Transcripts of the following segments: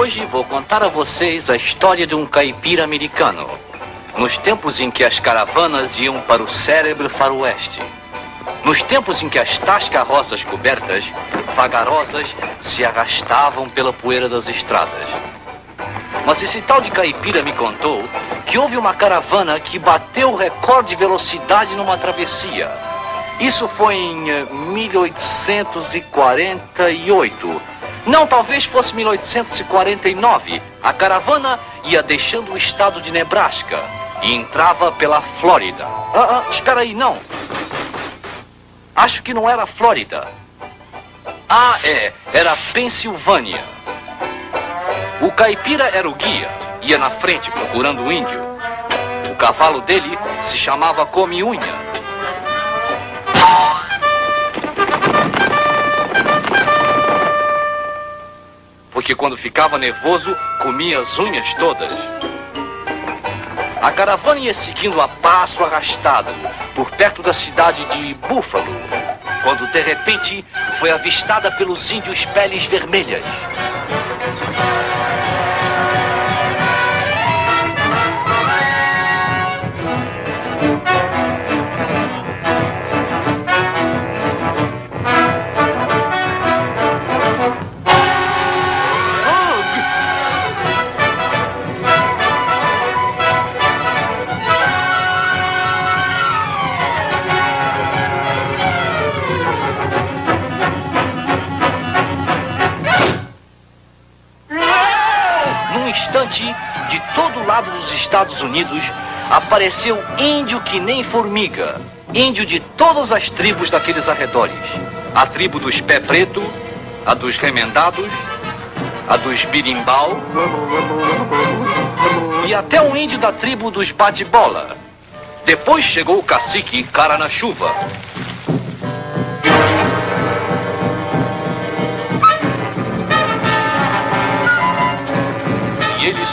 Hoje vou contar a vocês a história de um caipira americano, nos tempos em que as caravanas iam para o cérebro faroeste. Nos tempos em que as tascarroças cobertas, vagarosas, se arrastavam pela poeira das estradas. Mas esse tal de caipira me contou que houve uma caravana que bateu o recorde de velocidade numa travessia. Isso foi em 1848. Não, talvez fosse 1849. A caravana ia deixando o estado de Nebraska e entrava pela Flórida. Ah, ah, espera aí, não. Acho que não era Flórida. Ah, é, era Pensilvânia. O caipira era o guia, ia na frente procurando o índio. O cavalo dele se chamava Come-Unha. Porque quando ficava nervoso, comia as unhas todas. A caravana ia seguindo a passo arrastado, por perto da cidade de Búfalo, quando de repente foi avistada pelos índios peles vermelhas. Instante, de todo lado dos Estados Unidos, apareceu índio que nem formiga. Índio de todas as tribos daqueles arredores. A tribo dos pé preto, a dos remendados, a dos birimbau e até um índio da tribo dos bate-bola. Depois chegou o cacique cara na chuva.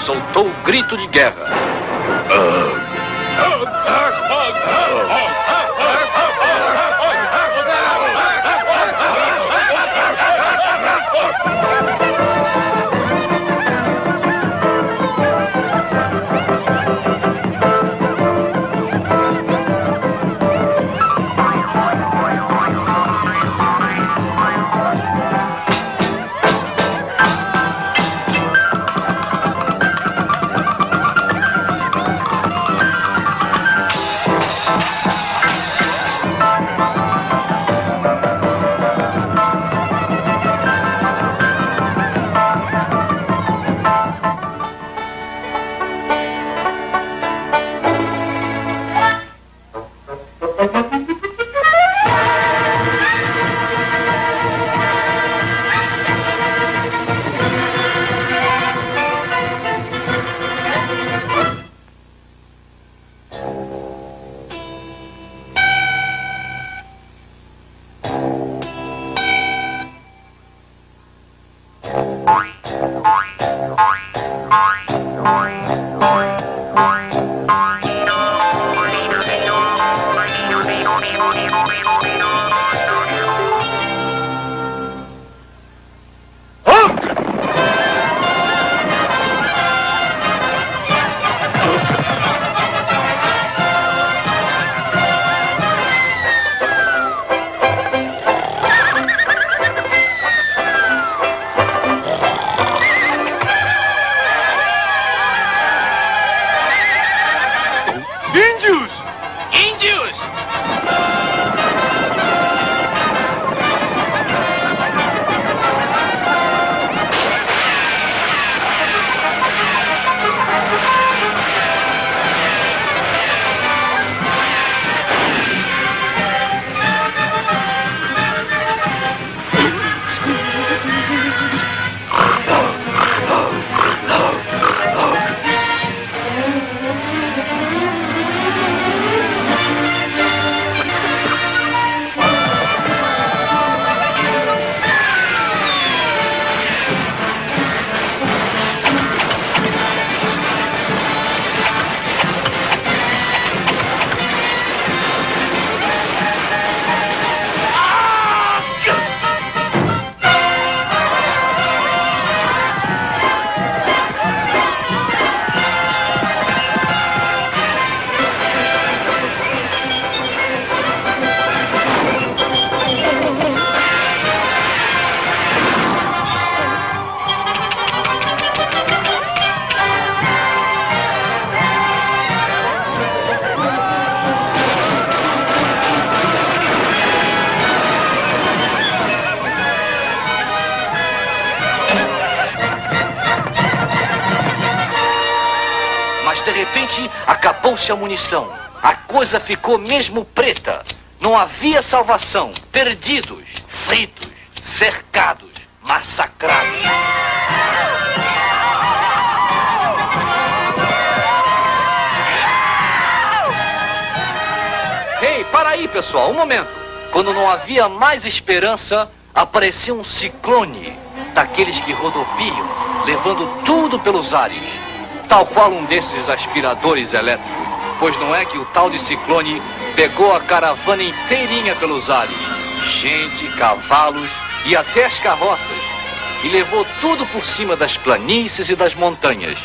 Soltou o grito de guerra. Thanks. Repente, acabou-se a munição. A coisa ficou mesmo preta. Não havia salvação. Perdidos, fritos, cercados, massacrados. Ei, para aí, pessoal, um momento. Quando não havia mais esperança, apareceu um ciclone, daqueles que rodopiam, levando tudo pelos ares, tal qual um desses aspiradores elétricos. Pois não é que o tal de ciclone pegou a caravana inteirinha pelos ares, gente, cavalos e até as carroças, e levou tudo por cima das planícies e das montanhas.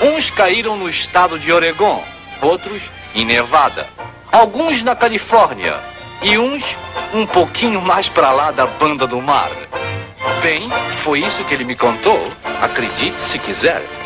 Uns caíram no estado de Oregon, outros em Nevada, alguns na Califórnia e uns um pouquinho mais para lá da banda do mar. Bem, foi isso que ele me contou. Acredite se quiser.